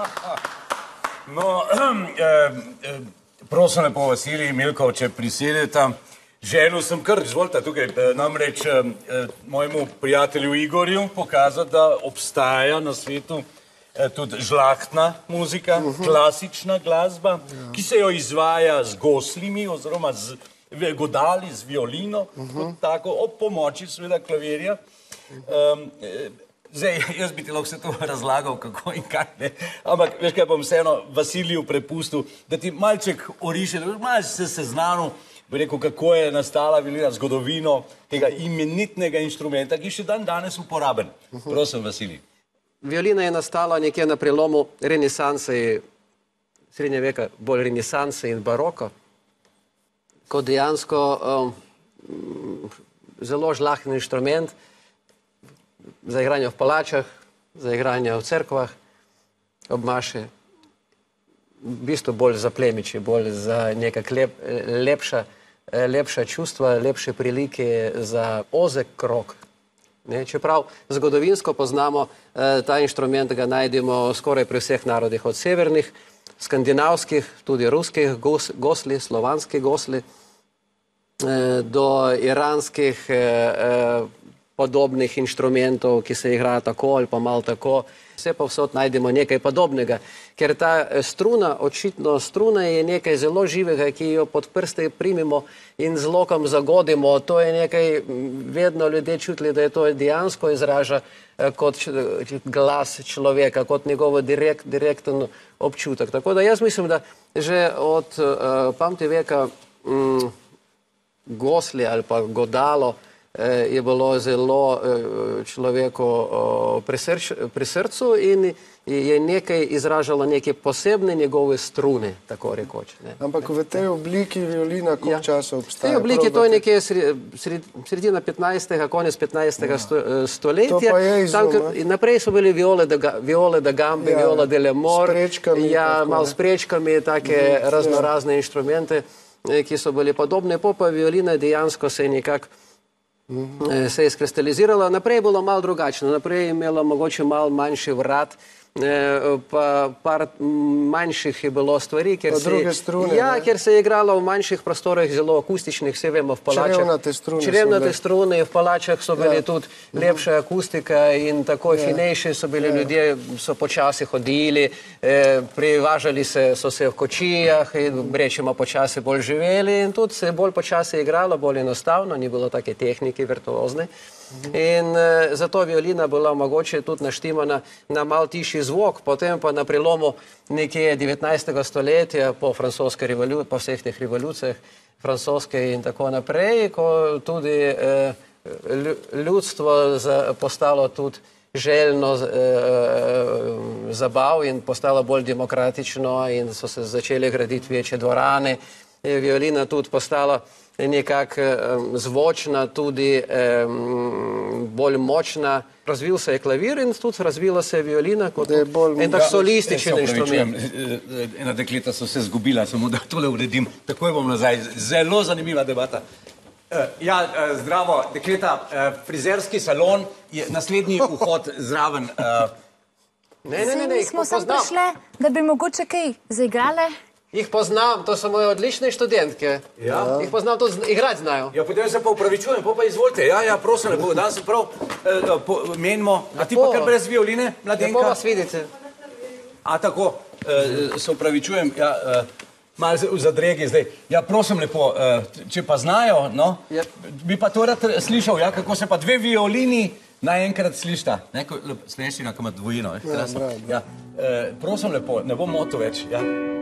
No, eh, eh, prosim lepo, Vasilij Milkov, če prisedete. Želel sem kar, izvolite tukaj, eh, namreč eh, eh, mojemu prijatelju Igorju pokazati, da obstaja na svetu eh, tudi žlahtna muzika, uh -huh. klasična glasba, ja. ki se jo izvaja z goslimi oziroma z godali, z violino, uh -huh. tako, ob pomoči seveda klavirja. Um, Zdaj, jaz bi ti lahko vse to razlagal, kako in kaj ne. Ampak, veš kaj, bom vseeno Vasiliju prepustil, da ti malček oriše, da malce se seznanil, bi rekel, kako je nastala velika zgodovino tega imenitnega inštrumenta, ki je še dan danes uporaben. Prosim, Vasilij. Violina je nastala nekje na prelomu renesanse, srednje veka, bolj renesanse in baroko, kot dejansko um, zelo žlahen inštrument, za igranje v palačah, za igranje v cerkvah, obmaše, v bistvu bolj za plemiči, bolj za nekak lep, lepša, lepša čustva, lepše prilike za ozek krok. Ne, čeprav zgodovinsko poznamo eh, ta inštrument, ga najdemo skoraj pri vseh narodih, od severnih, skandinavskih, tudi ruskih gos, gosli, slovanskih gosli, eh, do iranskih eh, eh, podobnih inštrumentov, ki se igrajo tako ali pa malo tako. Vse pa vsot najdemo nekaj podobnega, ker ta eh, struna, očitno struna je nekaj zelo živega, ki jo pod prste primimo in z lokom zagodimo. To je nekaj, vedno ljudje čutili, da je to dejansko izraža eh, kot glas človeka, kot njegov direkt, direkten občutek. Tako da jaz mislim, da že od uh, pamti veka um, gosli ali pa godalo, Eh, je bilo zelo eh, človeku pri srcu in je nekaj izražalo neke posebne njegove strune, tako rekoč. Ne. Ampak v tej obliki violina koliko ja. časa obstaja? V tej obliki to je nekje sredina 15. konec 15. Ja. Eh, stoletja. Tam, naprej so bili viole da, viole da gambe, ja. viola de le mor. S prečkami. Ja, malo s prečkami, take mhm, ja. raznorazne inštrumente, ki so bili podobne. Po pa violina dejansko se je nekako. Se je skristalizirala. Naprej je bilo malo drugačno, naprej je imela mogoče malo manjši vrat, Eh, pa par manjših je bilo stvari, ker se, strune, ja, ker se je igralo v manjših prostorih, zelo akustičnih, vse vemo, v palačah. Črevnate strune. Črevnate strune, v palačah so bili ja. tudi lepša akustika in tako ja. finejši so bili ja. ljudje, so počasi hodili, eh, privažali se, so se v kočijah in rečemo počasi bolj živeli in tudi se je bolj počasi igralo, bolj enostavno, ni bilo take tehnike virtuozne. In uh, zato violina bila mogoče tudi naštimana na mal tiši zvok, potem pa na prelomu nekje 19. stoletja po revolucije, po vseh teh revolucijah, francoske in tako naprej, ko tudi uh, ljudstvo za, postalo tudi željno uh, zabav in postalo bolj demokratično in so se začeli graditi večje dvorane, je violina tudi postala nekako um, zvočna, tudi bolj močna. Razvil se je klavir in tudi razvila se je violina kot bolj, en tak solističen ja, inštrument. Eh, eh, ena dekleta so se zgubila, samo da tole uredim. Takoj bom nazaj. Zelo zanimiva debata. Ja, zdravo, dekleta, frizerski salon je naslednji vhod zraven. Ne, ne, ne, ne, smo sem prišle, da bi mogoče kaj zaigrale. Jih poznam, to so moje odlične študentke. Ja. Jih poznam, to igrati znajo. Ja, potem se pa upravičujem, pa, pa izvolite. Ja, ja, prosim, lepo, danes se prav eh, po, menimo. A ti pa kar brez violine, mladenka? Lepo vas vidite. A tako, eh, se upravičujem, ja, eh, malo zadregi zdaj. Ja, prosim lepo, eh, če pa znajo, no, ja. bi pa to rad slišal, ja, kako se pa dve violini naenkrat slišta. Slišina, ko ima dvojino. Eh, ja, ja. Eh, prosim lepo, ne bom moto več. Ja.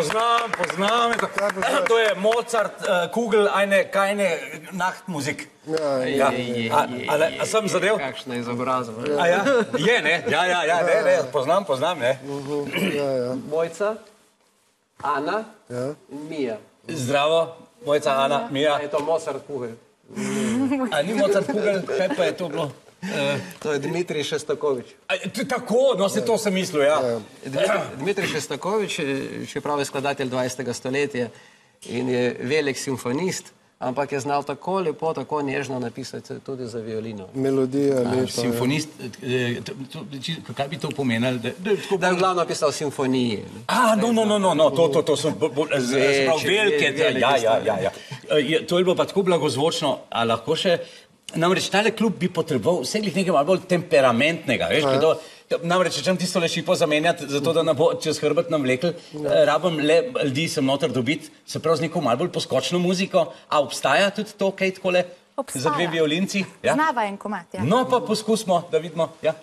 Poznam, poznam. To je Mozart, uh, Kugel, eine, keine Nachtmusik. Ja, Ja. A, a, a sem zadev? Kakšna izobrazba. A ja, je, ne? Ja, ja, ja, ne, ne, poznam, poznam, ne. Mojca, Ana Ja. in Mija. Zdravo, mojca Ana, Mija. A je to Mozart Kugel. A ni Mozart Kugel, kaj pa je to bilo? To je Dmitrij Šestakovič. A, tako, no se to sem mislil, ja. Dmitrij, Dmitrij Šestakovič, eh, čeprav je skladatelj 20. stoletja in je velik simfonist, ampak je znal tako lepo, tako nežno napisati tudi za violino. Melodija, lepa. Simfonist, eh, to- to- či- kaj bi to pomenilo? Da, da, tako Da je glavno pisal simfonije. ne. A, no, no, no, no, no, to, to, to so bo- bo- z- Večje, prav velike, ja, ja, ja, ja. Je- To je bilo pa tako blagozvočno, a lahko še, namreč tale klub bi potreboval vse glih nekaj malo bolj temperamentnega, veš, kdo, namreč če čem tisto le šipo zamenjati, zato da ne bo čez hrbet nam vlekel, ja. rabim le ljudi sem noter dobiti, se prav z neko malo bolj poskočno muziko, a obstaja tudi to, kaj takole Obstaja. za dve violinci? Ja? Znava en komat. Ja. No, pa poskusimo, da vidimo. Ja.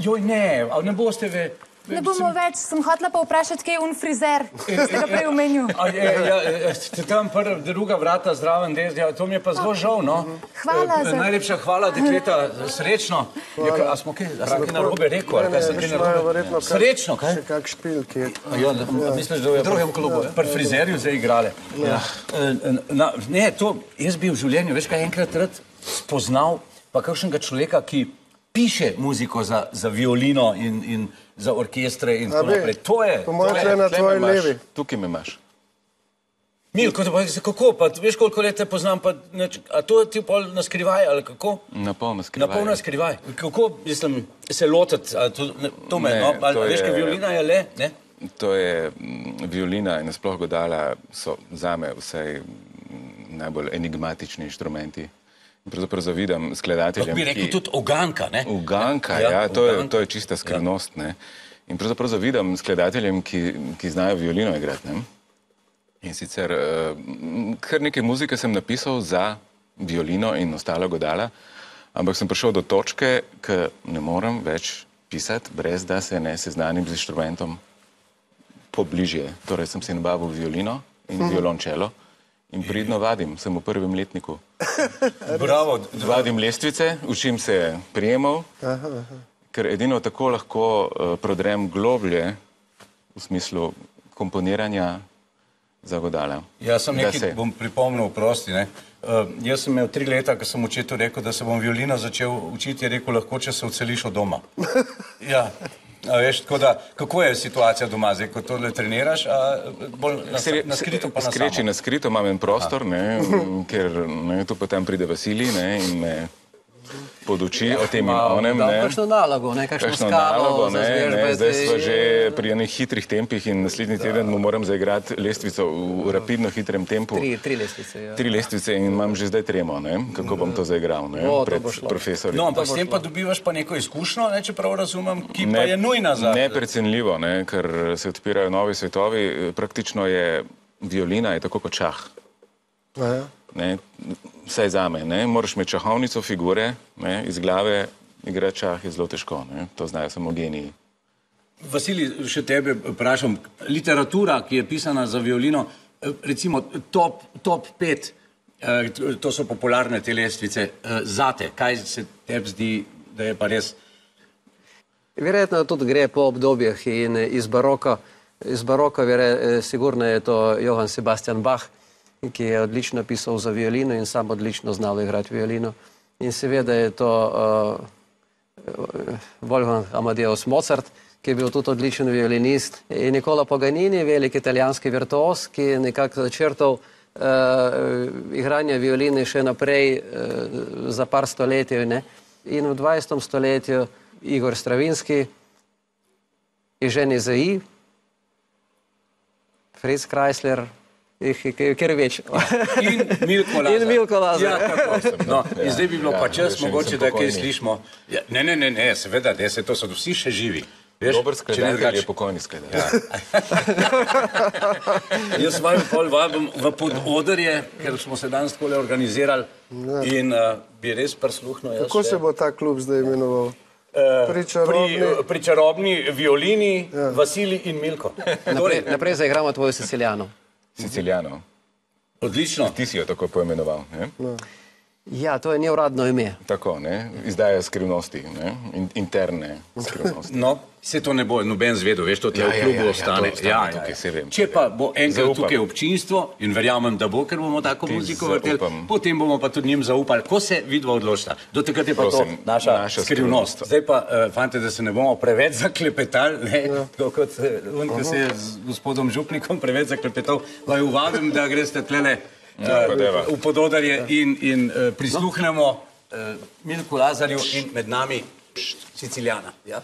Joj, ne, a ne boste ve. Ne bomo več, sem hotela pa vprašati, kje je un frizer, ki ste ga prej omenil. Je, ja, e, ste tam prva, druga vrata, zraven desni, ja, to mi je pa zelo žal. No. Hvala E, za- Najlepša hvala, dekleta, srečno. Ja, ka- a smo kaj, a sem kaj narobe rekel? ali kaj sem kaj Imajo narobe? verjetno Srečno, kaj? Še kak špil, ki je. Ja, a misliš, da je v drugem klubu, pri frizerju zdaj igrale. Ja. E, Na, ne, to, jaz bi v življenju, veš kaj, enkrat rad spoznal pa kakšnega človeka, ki piše muziko za, za violino in, in za orkestre in tako naprej. To je, Po mojem to je- tle na tvoji levi. Tukaj me imaš. Milko, to pa se kako, pa veš koliko let te poznam, pa neč, a to ti pol na skrivaj ali kako? Na pol na Na skrivaj. pol na skrivaj. Kako, mislim, se lotiti, a to, ne, to me, Ne, no, ali to veš, je- kaj violina je le, ne? To je mm, violina in sploh godala so zame vsaj mm, najbolj enigmatični inštrumenti. Pravzaprav zavidam skladateljem, Bi rekel tudi oganka, ne? Uganka, ja, ja to, je, uganka. to je čista skrivnost. Ja. In pravzaprav zavidam skladateljem, ki, ki znajo violino igrati. Ne? In sicer m, kar nekaj muzike sem napisal za violino in ostala godala, ampak sem prišel do točke, ko ne morem več pisati, brez da se ne seznanim z inštrumentom pobližje. Torej sem si nabavil violino in violončelo in pridno vadim, sem v prvem letniku. Bravo, Vadim lestvice, učim se prijemov, ker edino tako lahko uh, prodrem globlje v smislu komponiranja za godala. Jaz sem nekaj, se- bom pripomnil, prosti. Ne? Uh, jaz sem imel tri leta, ko sem očetu rekel, da se bom violino začel učiti, je rekel, lahko, če se odseliš od doma. Ja. A veš, da, kako je situacija doma, zdaj, ko to le treniraš, bolj na, Skre- na skrito pa na Skreči samo? na skrito imam en prostor, ne, ker ne, tu potem pride Vasilij ne, in me poduči o tem in onem. Da, Ne. kakšno nalogo, ne, kakšno Kakšno skalo nalogo, ne, ne, zvežbati. zdaj smo že pri enih hitrih tempih in naslednji teden mu moram zaigrati lestvico v, rapidno hitrem tempu. Tri, tri lestvice, ja. Tri lestvice in imam že zdaj tremo, ne, kako bom to zaigral ne, O, pred profesorjem. No, ampak s tem pa dobivaš pa neko izkušnjo, ne, če prav razumem, ki pa je nujna za... Neprecenljivo, ne, ker se odpirajo novi svetovi. Praktično je violina je tako kot šah. A ja. Ne, vsaj za me. Ne, moraš imeti šahovnico figure, ne, iz glave igrati šah je zelo težko. Ne, to znajo samo geniji. Vasilij, še tebe vprašam. Literatura, ki je pisana za violino, recimo top, top pet, eh, to so popularne te lestvice, eh, zate, kaj se tebi zdi, da je pa res? Verjetno tudi gre po obdobjih in iz baroka, iz baroka vere, eh, sigurno je to Johann Sebastian Bach, ki je odlično pisal za violino in sam odlično znal igrati violino. In seveda je to uh, Wolfgang Amadeus Mozart, ki je bil tudi odličen violinist, in Nikola Paganini, velik italijanski virtuos, ki je nekako začrtal uh, igranje violine še naprej uh, za par stoletij. Ne? in v 20. stoletju Igor Stravinski, Ižen Izai, Fritz Chrysler, ker več. In Milko Lazar. In Milko Lazar. Ja, tako. No, Ja, in zdaj bi bilo ja, pa čas, še mogoče, da kaj slišimo. Ja, ne, ne, ne, ne, seveda, ne, se to so vsi še živi. Veš, Dober skladatelj je pokojni skladatelj. Jaz vaju pol vabim v pododrje, ker smo se danes takole organizirali in uh, bi res prisluhnil. jaz Kako še, se bo ta klub zdaj imenoval? eh, pri čarobni- pri, pri čarobni violini, ja. Vasili in Milko. Naprej, naprej zaigramo tvojo Sicilijano. Sicilijanov. Odlično. Ti si jo tako poimenoval. Ne? Ja, to je neuradno ime. Tako, ne? izdaja skrivnosti, ne? In, interne skrivnosti. No, se to ne bo noben zvedel, veš, to tle Ja, v ja, klubu ja, ja, ostane. to ostane tukaj, saj vem. Če pa bo enkrat Zaupam. tukaj občinstvo in verjamem, da bo, ker bomo tako Ti muziko vrteli, potem bomo pa tudi njim zaupali, ko se vidva odločita. Do takrat je pa Prosim, to naša, naša skrivnost. skrivnost. Zdaj pa, uh, fante, da se ne bomo preveč zaklepetali, ne, ja. tako kot uh, on, ki se je z gospodom Župnikom preveč zaklepetal, vaju vabim, da greste tlele Ja, v pododarje in, in uh, prisluhnemo uh, Milku Lazarju in med nami Sicilijana. Ja?